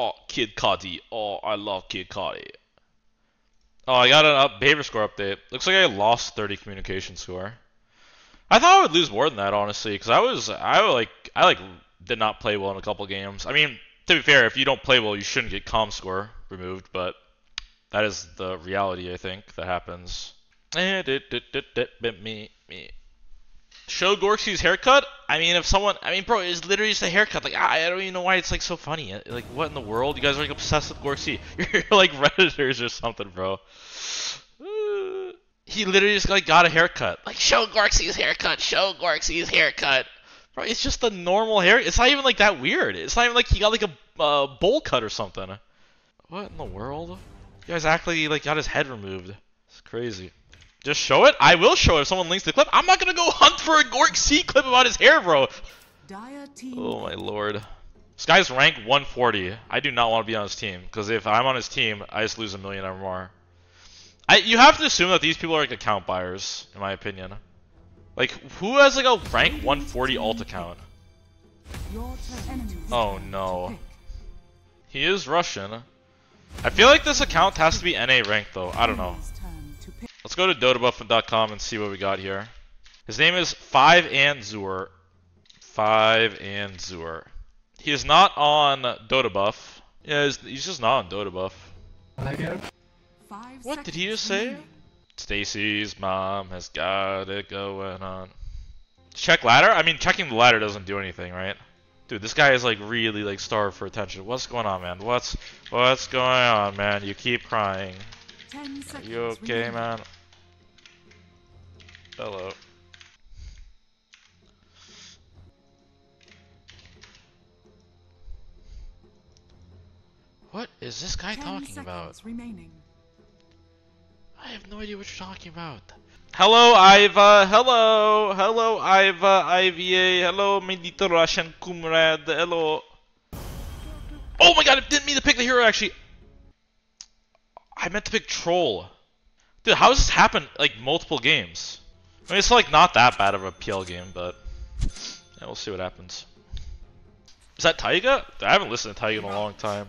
Oh, Kid Cudi. Oh, I love Kid Cudi. Oh, I got an up behavior score update. Looks like I lost 30 communication score. I thought I would lose more than that, honestly, because I was, I like, I like did not play well in a couple games. I mean, to be fair, if you don't play well, you shouldn't get com score removed, but that is the reality, I think, that happens. Eh, me, me. Show Gorgc's haircut? I mean, if someone, I mean, bro, it's literally just a haircut. Like, I I don't even know why it's like so funny. Like, what in the world? You guys are like obsessed with Gorgc. You're like redditors or something, bro. He literally just like got a haircut. Like, show Gorgc's haircut. Show Gorgc's haircut. Bro, it's just a normal hair. It's not even like that weird. It's not even like he got like a uh, bowl cut or something. What in the world? You guys actually like got his head removed. It's crazy. Just show it? I will show it if someone links the clip. I'm not gonna go hunt for a Gorgc clip about his hair, bro. Oh my lord. This guy's rank 140. I do not want to be on his team, because if I'm on his team, I just lose a million or more. I, you have to assume that these people are like account buyers, in my opinion. Like, who has like a rank 140 alt account? Oh no. He is Russian. I feel like this account has to be NA ranked though. I don't know. Let's go to dotabuff.com and see what we got here. His name is 5 and Zur. 5 and Zur. He is not on Dotabuff. Yeah, he's, he's just not on Dotabuff. What did he just say? Stacy's mom has got it going on. Check ladder? I mean, checking the ladder doesn't do anything, right? Dude, this guy is like really like starved for attention. What's going on, man? What's what's going on, man? You keep crying. Are you okay, man? Hello. What is this guy talking about? Remaining. I have no idea what you're talking about. Hello, Iva. Hello. Hello, Iva. IVA. Hello, my little Russian comrade. Hello. Oh my god, I didn't mean to pick the hero, actually. I meant to pick Troll. Dude, how does this happen, like, multiple games? I mean, it's, like, not that bad of a PL game, but... Yeah, we'll see what happens. Is that Tyga? I haven't listened to Tyga in a long time.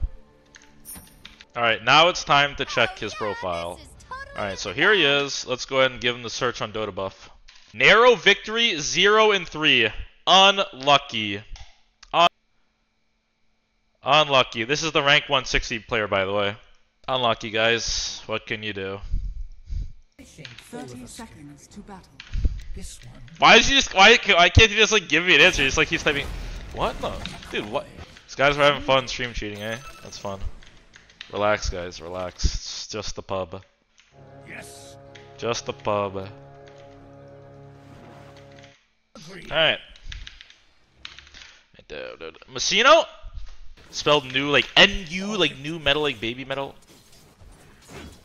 Alright, now it's time to check his profile. Alright, so here he is. Let's go ahead and give him the search on Dotabuff. Narrow victory, 0 and 3. Unlucky. Un Unlucky. This is the rank 160 player, by the way. Unlucky, guys. What can you do? 30 seconds to battle. Why is he just why, why can't he just like give me an answer? He's like he's typing What dude what These guys are having fun stream cheating, eh? That's fun. Relax guys, relax. It's just the pub. Yes. Just the pub. Alright. Machino? Spelled new like N-U, like new metal, like baby metal. Hmm.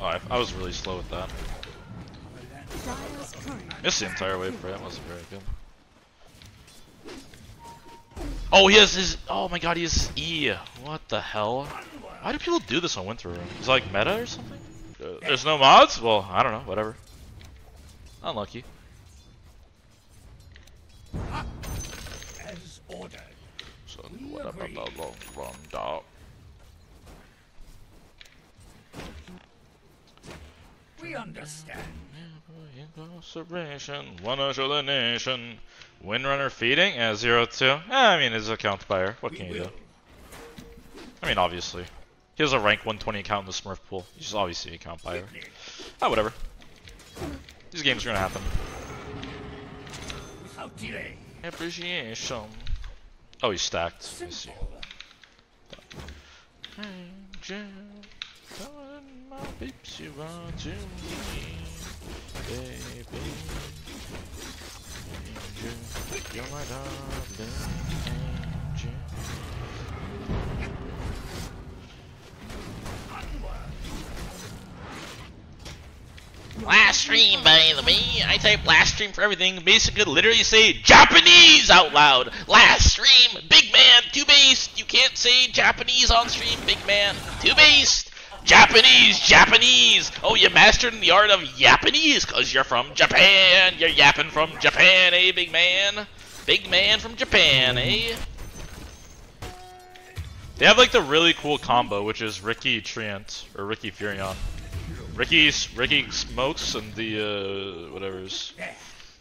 Oh, I, I, was really slow with that. Missed the entire wave for. That wasn't very good. Oh, he has his. Oh my god, he has E. What the hell? Why do people do this on Winter Is it like meta or something? Uh, there's no mods? Well, I don't know. Whatever. Unlucky. So, what about the long run dog? We understand. Incarceration, show the nation. Windrunner feeding at 0 2. Eh, I mean, it's a count buyer. What can you do? I mean, obviously. He has a rank 120 account in the Smurf pool. He's obviously a count buyer. Ah, whatever. These games are gonna happen. Appreciation. Oh, he's stacked. Let me see. My peeps, you run to me, baby. Angel, you're my darling angel. Last stream, by the way, I type last stream for everything. Basically, literally say Japanese out loud. Last stream, big man, two based. You can't say Japanese on stream, big man, two based. Japanese, Japanese. Oh, you mastered the art of Japanese because you're from Japan. You're yapping from Japan, eh, big man? Big man from Japan, eh? They have like the really cool combo, which is Riki Treant or Riki Furion. Riki's, Riki smokes and the uh whatever's.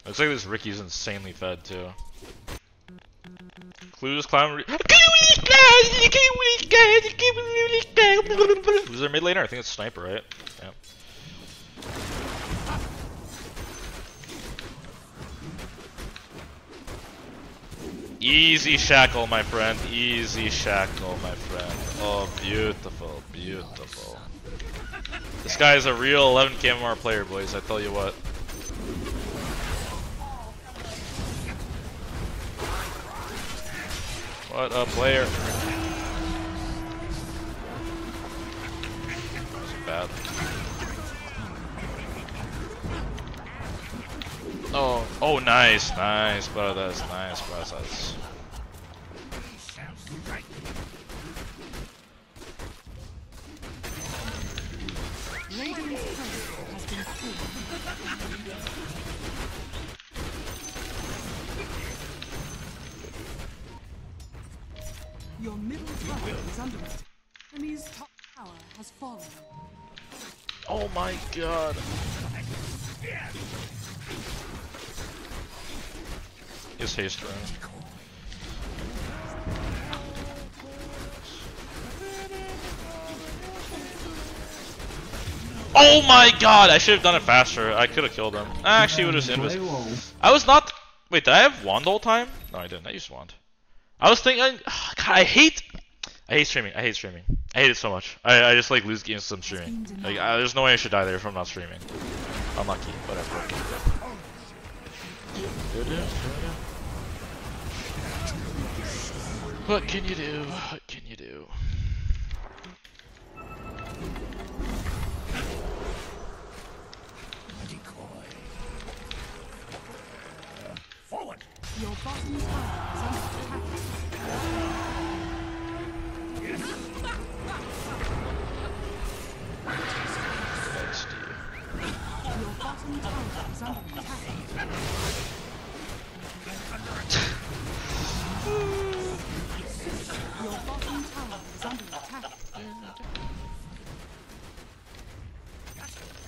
Looks like this Riki's insanely fed too. Clues clown. Who's their mid laner? I think it's sniper, right? Yeah. Easy shackle, my friend. Easy shackle, my friend. Oh, beautiful, beautiful. This guy is a real 11 KMR player, boys, I tell you what. What a player. Bad. Oh, oh, nice, nice, bro. That's nice, bro. That's. Your middle tower is under it. Enemy's top tower has fallen. My god. His haste rune. Oh my god, I should have done it faster. I could have killed him. Actually, would have invis. I was not. Wait, did I have wand all time? No, I didn't. I used wand. I was thinking. God, I hate. I hate streaming. I hate streaming. I hate it so much. I, I just like lose games from streaming. Like, I, there's no way I should die there if I'm not streaming. Unlucky. Whatever. What can you do? What can you do? Your bottom tower is under Your bottom tower is under attack.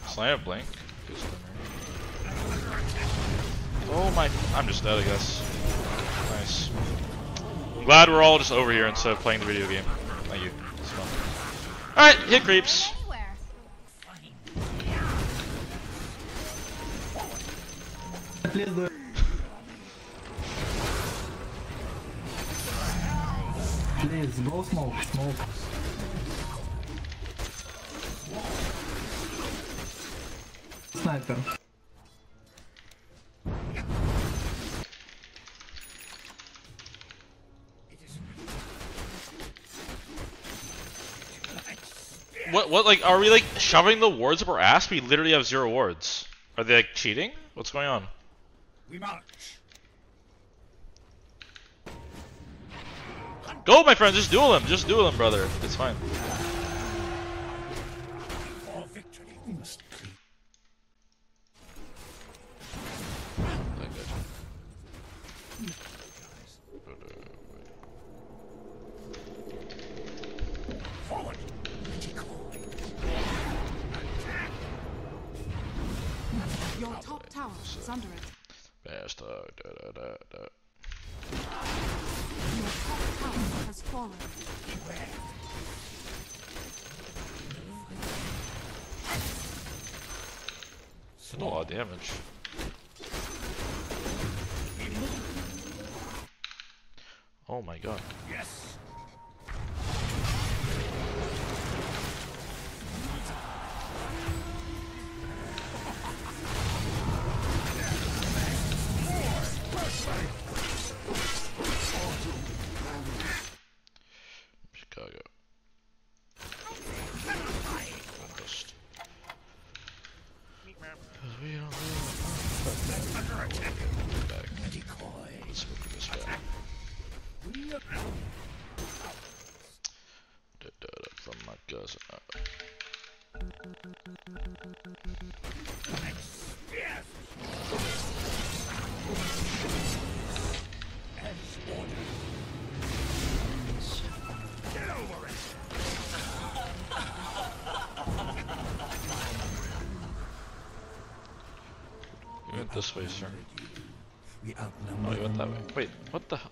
Slam blink. Oh my, I'm just dead I guess. Nice. I'm glad we're all just over here instead of playing the video game. Thank you. Alright, hit creeps. Please Please, go smoke, smoke. Sniper. What, what, like, are we, like, shoving the wards up our ass? We literally have zero wards. Are they, like, cheating? What's going on? We march. Go, my friend, just duel him. Just duel him, brother. It's fine. It's under it. Of damage. Oh my god. This way, sir. Oh, you went that way. Wait, what the hell?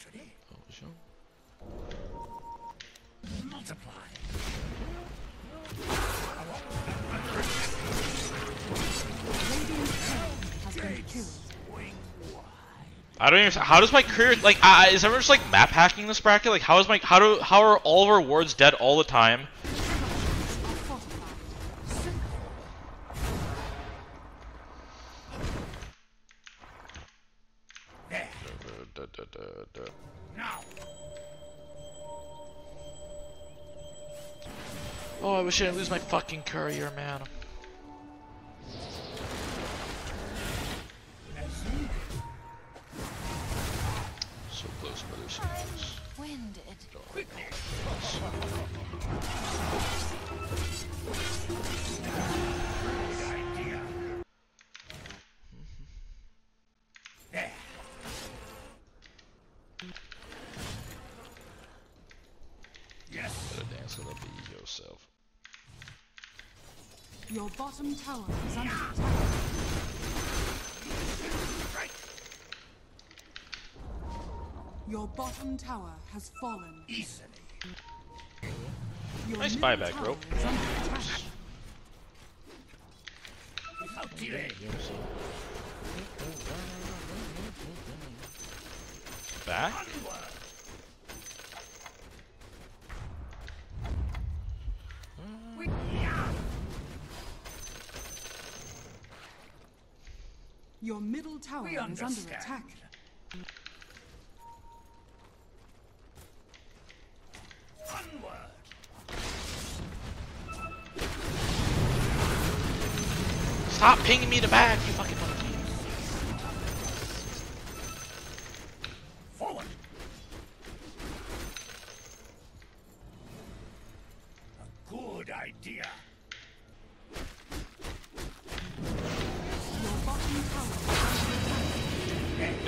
Oh, so? multiply. Radiant has been killed. I don't even. How does my courier like? Uh, is everyone just like map hacking this bracket? Like, how is my how do how are all of our wards dead all the time? Wish I didn't lose my fucking courier, man. So close, but there's so close. Your bottom tower is under attack. Your bottom tower has fallen. Easily. Your Nice buyback, tower bro. is under. Without delay. Back? Your middle tower We is under understand. attack. Onward. Stop pinging me to back, you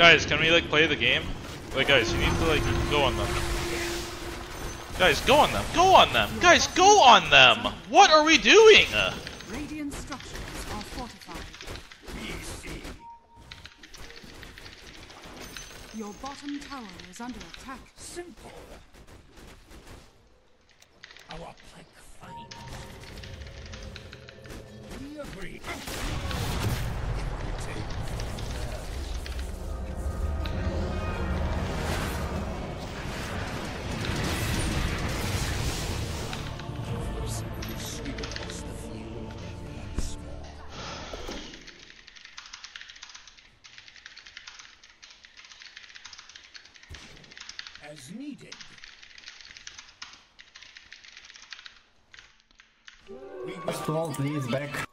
Guys, can we like play the game? Like, guys, you need to like go on them. Guys, go on them. Go on them. Guys, go on them. What are we doing? Radiant structures are fortified. Your bottom tower is under attack. Simple. Our plank finds. We agree. As needed. Please, back.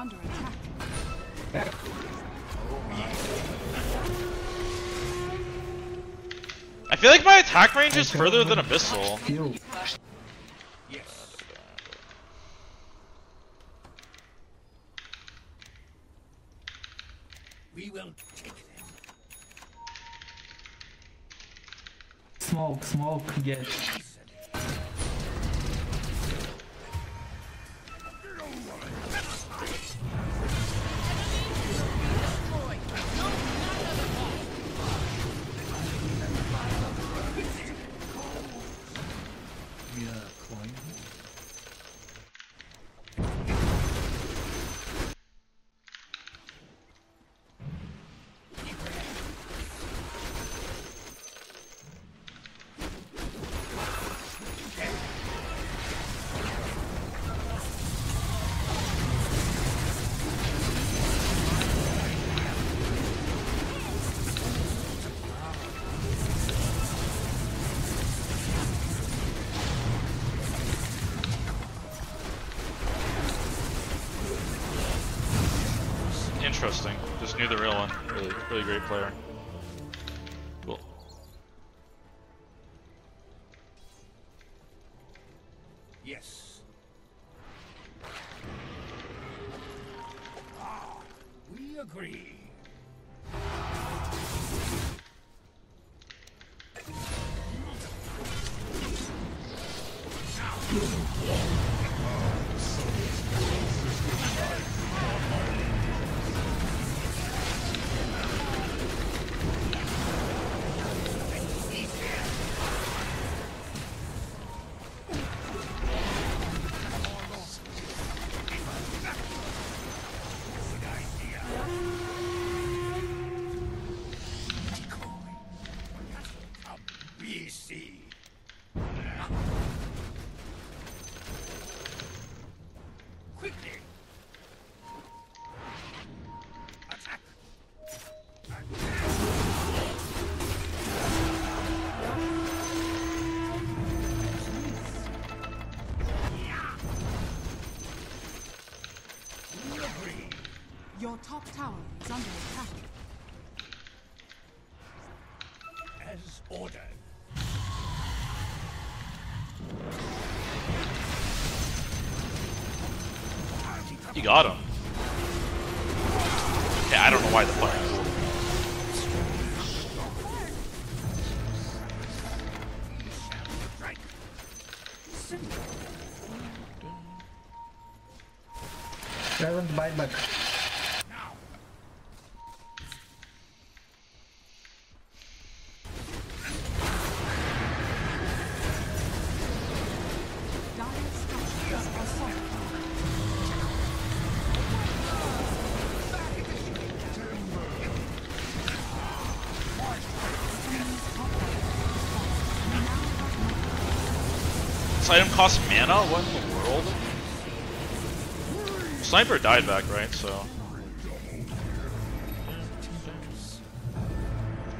Under attack. I feel like my attack range is further than Abyssal. You. Yes. We will take them. Smoke, smoke, yes. Interesting. Just knew the real one. Really, really great player. Is under attack. As ordered. You got him. Yeah, I don't know why the fuck. Strike. Present buyback. This item costs mana? What in the world? Sniper died back, right? So.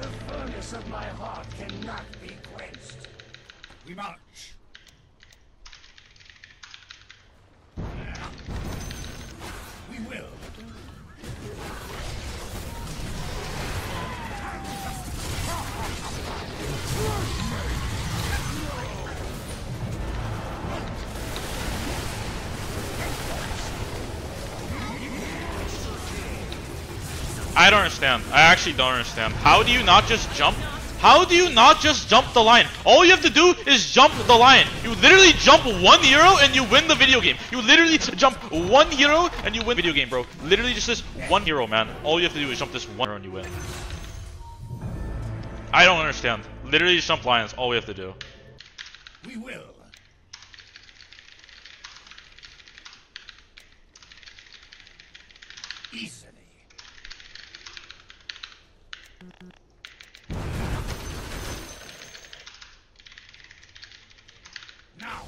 The furnace of my heart cannot be quenched. We march. I don't understand. I actually don't understand. How do you not just jump? How do you not just jump the line? All you have to do is jump the line. You literally jump one hero and you win the video game. You literally jump one hero and you win the video game, bro. Literally just this one hero, man. All you have to do is jump this one hero and you win. I don't understand. Literally jump lines. All we have to do. We will. Easily. Now.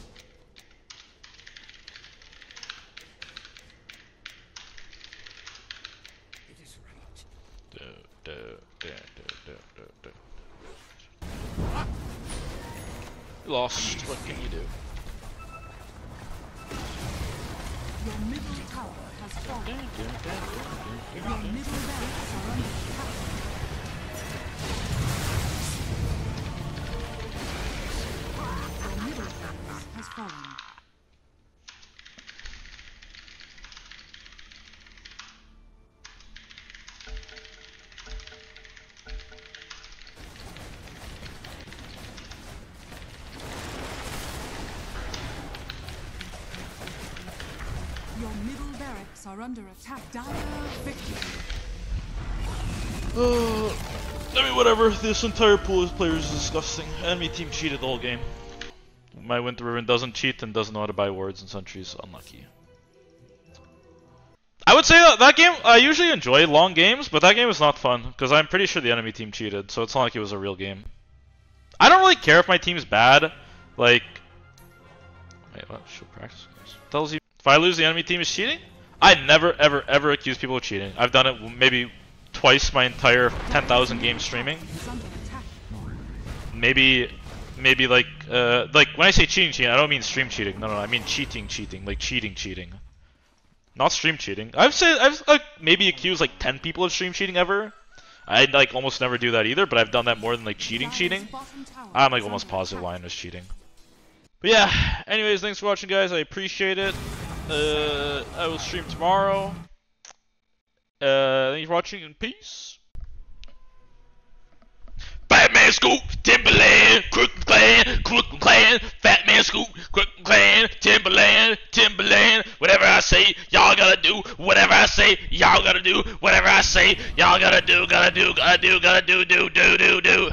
It is right. You lost. What can you do? Your middle tower has fallen. Your middle barracks are under attack. Your middle barracks has fallen. Your middle barracks are under attack. Dire victory. Uh, I mean, whatever. This entire pool of players is disgusting. Enemy team cheated the whole game. My Winter Ribbon doesn't cheat and doesn't know how to buy wards and sentries. Unlucky. I would say that, that game, I usually enjoy long games, but that game was not fun, because I'm pretty sure the enemy team cheated, so it's not like it was a real game. I don't really care if my team's bad, like... Wait, what? Should practice? Tells you if I lose the enemy team is cheating? I never, ever, ever accuse people of cheating. I've done it maybe twice my entire 10,000 game streaming. Is under attack. Maybe, maybe like, uh, like when I say cheating, cheating, I don't mean stream cheating. No, no, I mean cheating, cheating, like cheating, cheating. Not stream cheating. I've said I've like maybe accused like 10 people of stream cheating ever. I like almost never do that either, but I've done that more than like cheating, cheating. I'm like almost positive. Lion was cheating. But yeah, anyways, thanks for watching, guys. I appreciate it. Uh, I will stream tomorrow. Uh, thank you for watching, and peace. Fat Man Scoop, Timbaland, Crook Clan, Crook Clan, Fat Man Scoop, Crook Clan, Timbaland, Timbaland, whatever I say, y'all gotta do, whatever I say, y'all gotta do, whatever I say, y'all gotta do, gotta do, gotta do, gotta do, do, do, do, do.